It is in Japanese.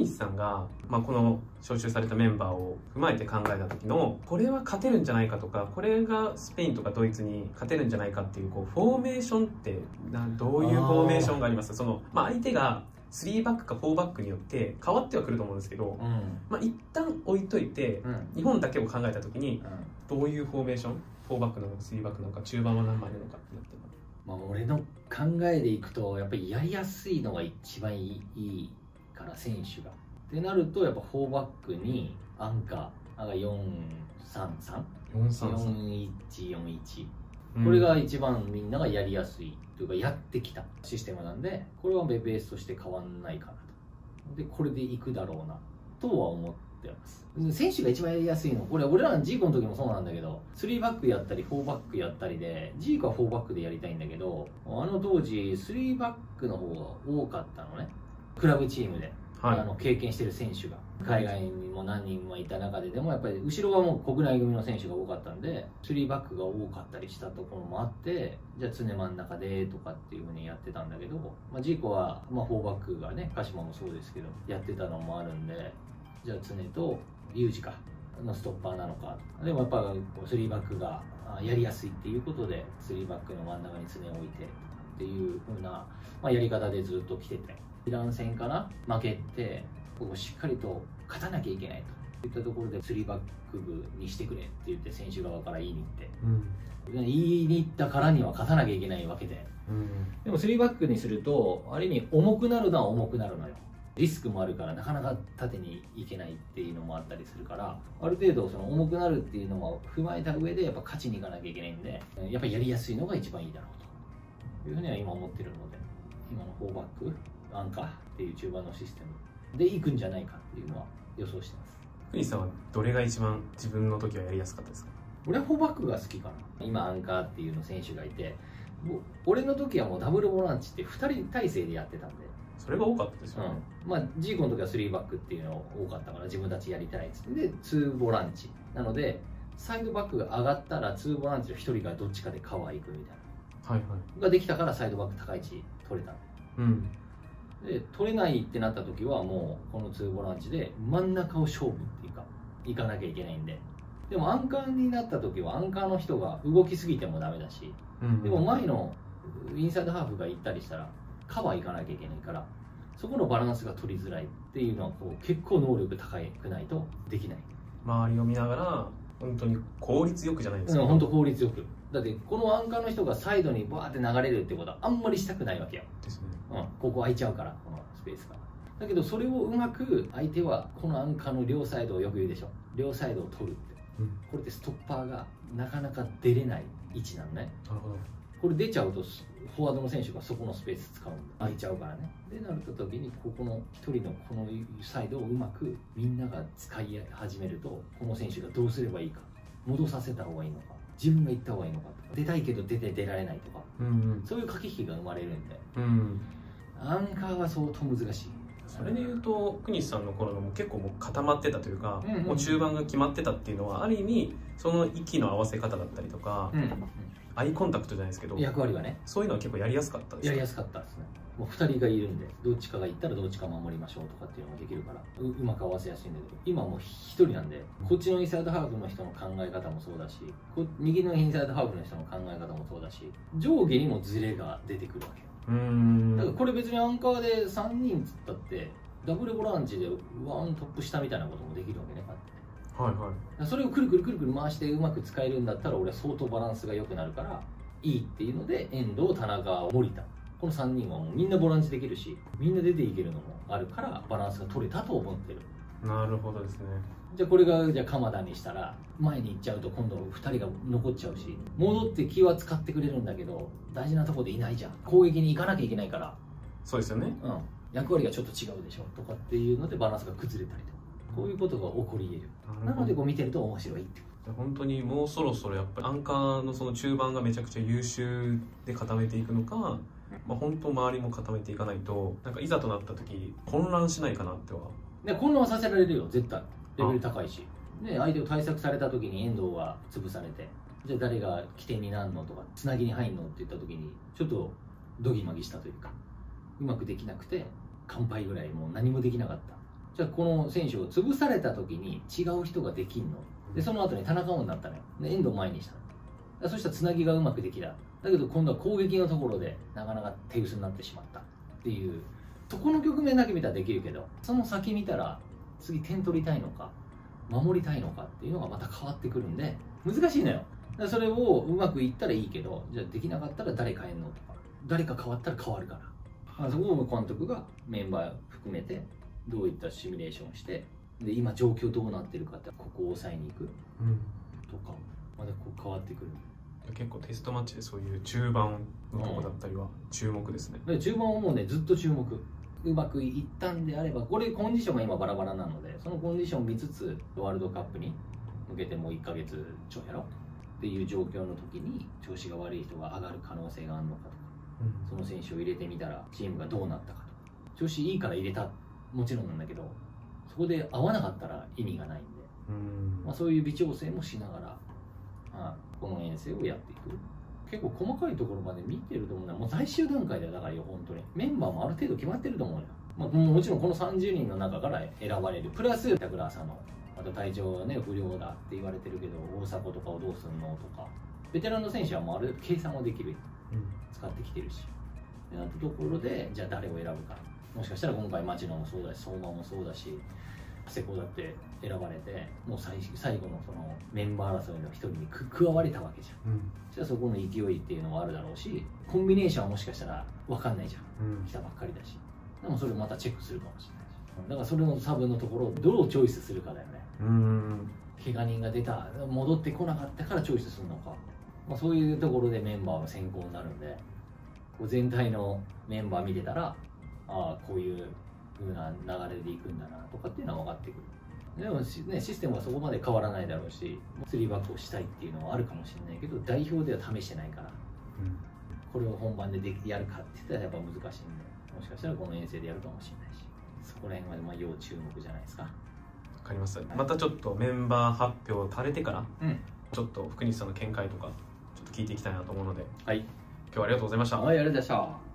国西さんが、まあ、この招集されたメンバーを踏まえて考えた時のこれは勝てるんじゃないかとかこれがスペインとかドイツに勝てるんじゃないかっていうこうフォーメーションってなどういうフォーメーションがありますその、まあ、相手が3バックか4バックによって変わってはくると思うんですけど、うん。まあ、一旦置いといてうん。日本だけを考えた時にうん。どういうフォーメーション？4バックなのか3バックなのか中盤は何枚なのかってなってるまあ、俺の考えでいくとやっぱりやりやすいのが一番いいから選手が。ってなるとやっぱ4バックにアンカーが433 433 4141これが一番みんながやりやすいというかやってきたシステムなんでこれはベースとして変わんないかなと。でこれでいくだろうなとは思ってます。選手が一番やりやすいのこれ俺らのジーコの時もそうなんだけど3バックやったり4バックやったりでジーコは4バックでやりたいんだけどあの当時3バックの方が多かったのねクラブチームではい。あの経験してる選手が海外にも何人もいた中ででもやっぱり後ろはもう国内組の選手が多かったんで3バックが多かったりしたところもあってじゃあ常真ん中でとかっていうふうにやってたんだけど、まあ、ジーコは、まあ、4バックがね鹿島もそうですけどやってたのもあるんでじゃあ常とユージかのストッパーなのか。でもやっぱこう3バックがあやりやすいっていうことで3バックの真ん中に常を置いてっていう風な、まあ、やり方でずっと来ててイラン戦かな負けてここしっかりと勝たなきゃいけないと。いったところで3バック部にしてくれって言って選手側から言いに行って。うん。言いに行ったからには勝たなきゃいけないわけで。うん。でも3バックにするとある意味重くなるのは重くなるのよ。リスクもあるからなかなか縦にいけないっていうのもあったりするからある程度その重くなるっていうのも踏まえた上でやっぱ勝ちにいかなきゃいけないんでやっぱりやりやすいのが一番いいだろうと。いうふうには今思ってるので今の4バックアンカーっていう中盤のシステム。でいくんじゃないかっていうのは予想してます。国西さんはどれが一番自分の時はやりやすかったですか？俺は4バックが好きかな。今アンカーっていうの選手がいて俺の時はもうダブルボランチって2人体制でやってたんで。それが多かったですよね、うん、まあジーコの時は3バックっていうの多かったから自分たちやりたいっつって。で2ボランチ。なのでサイドバックが上がったら2ボランチの1人がどっちかでカバー行くみたいはいはい。なができたからサイドバック高い位置取れた。うんで取れないってなった時はもうこの2ボランチで真ん中を勝負っていうか行かなきゃいけないんで。でもアンカーになった時はアンカーの人が動きすぎてもダメだしうんでも前のインサイドハーフが行ったりしたらカバー行かなきゃいけないからそこのバランスが取りづらいっていうのはこう結構能力高くないとできない。周りを見ながら本当に効率よくじゃないですか、本当効率よくだってこのアンカーの人がサイドにバーって流れるってことはあんまりしたくないわけよ、ですね。うん、ここ空いちゃうからこのスペースが。だけどそれをうまく相手はこのアンカーの両サイドをよく言うでしょ。両サイドを取るって。うん。これってストッパーがなかなか出れない位置なのね。なるほど。これ出ちゃうとフォワードの選手がそこのスペース使うんで空いちゃうからね。でなると時にここの1人のこのサイドをうまくみんなが使い始めるとこの選手がどうすればいいか。戻させた方がいいのか自分が行った方がいいのかとか出たいけど出て出られないとかうんそういう駆け引きが生まれるんで。うんうん。アンカーは相当難しいそれで言うと国西さんの頃のも結構もう固まってたというか、うんうんもう中盤が決まってたっていうのはある意味その息の合わせ方だったりとか、うん、アイコンタクトじゃないですけど役割はね。そういうのは結構やりやすかったですやりやすかったですね。もう2人がいるんでどっちかが行ったらどっちか守りましょうとかっていうのができるからううまく合わせやすいんだけど今もう1人なんでこっちのインサイドハーフの人の考え方もそうだしこ右のインサイドハーフの人の考え方もそうだし上下にもズレが出てくるわけ。ようーん。だからこれ別にアンカーで3人つったってダブルボランチでワントップ下みたいなこともできるわけね。はいはい。それをくるくるくるくる回してうまく使えるんだったら俺は相当バランスが良くなるからいいっていうので遠藤田中森田この3人はもうみんなボランチできるしみんな出ていけるのもあるからバランスが取れたと思ってるなるほどですね。じゃあこれがじゃあ鎌田にしたら前に行っちゃうと今度2人が残っちゃうし戻って気は使ってくれるんだけど大事なとこでいないじゃん。攻撃に行かなきゃいけないから、そうですよね。うん、役割がちょっと違うでしょ。とかっていうのでバランスが崩れたりと。かこういうことが起こり得る。なのでこう見てると面白いってこ本当にもうそろそろやっぱりアンカーのその中盤がめちゃくちゃ優秀で固めていくのか、まあ、本当周りも固めていかないとなんかいざとなった時混乱しないかなってはとで混乱はさせられるよ絶対。レベル高いし。で相手を対策された時に遠藤が潰されて。じゃあ誰が起点になるのとかつなぎに入るのって言った時にちょっとドギマギしたというかうまくできなくて乾杯ぐらいもう何もできなかった。じゃあこの選手を潰された時に違う人ができんの。でその後に田中碧になったのよ。で遠藤前にしたの。そしたらつなぎがうまくできた。だけど今度は攻撃のところでなかなか手薄になってしまった。っていうそこの局面だけ見たらできるけどその先見たら次点取りたいのか守りたいのかっていうのがまた変わってくるんで難しいのよ。それをうまくいったらいいけどじゃあできなかったら誰変えんのとか誰か変わったら変わるから。あそこを監督がメンバー含めてどういったシミュレーションをしてで今状況どうなってるかってここを抑えに行くとかまたこう変わってくる。結構テストマッチでそういう中盤のとこだったりは注目ですね、で中盤はもうねずっと注目うまくいったんであればこれコンディションが今バラバラなのでそのコンディションを見つつワールドカップに向けてもう1ヶ月ちょやろっていう状況の時に調子が悪い人が上がる可能性があるのかとかその選手を入れてみたらチームがどうなったかとか。調子いいから入れたもちろんなんだけどそこで合わなかったら意味がないんで、うん。まあ、そういう微調整もしながら、まあ、この遠征をやっていく。結構細かいところまで見てると最終段階ではだからよ本当に。メンバーもある程度決まってると思うよ、まあ、もちろんこの30人の中から選ばれる。プラス板倉浅野あと体調がね不良だって言われてるけど大迫とかをどうすんのとか。ベテランの選手はもうある程度計算もできる使ってきてるし。ってなったところでじゃあ誰を選ぶか。もしかしたら今回町野もそうだし相馬もそうだし瀬古だって選ばれてもう最最後のそのメンバー争いの一人にく加われたわけじゃん。うん。じゃあそこの勢いっていうのはあるだろうしコンビネーションはもしかしたら分かんないじゃん。うん。来たばっかりだし。でもそれをまたチェックするかもしれないし。だからそれの差分のところをどうチョイスするかだよね。うん。怪我人が出た戻ってこなかったからチョイスするのか、まあ、そういうところでメンバーが選考になるんで。こう全体のメンバー見てたらああこういう風な流れでいくんだなとかっていうのは分かってくる。でもし、ね、システムはそこまで変わらないだろうし3バックをしたいっていうのはあるかもしれないけど代表では試してないからこれを本番でできやるかって言ったらやっぱ難しいんでもしかしたらこの遠征でやるかもしれないしそこら辺はまあ要注目じゃないですか。わかりましたまたちょっとメンバー発表されてからうん。ちょっと福西さんの見解とかちょっと聞いていきたいなと思うのではい。今日はありがとうございました。はいありがとうございました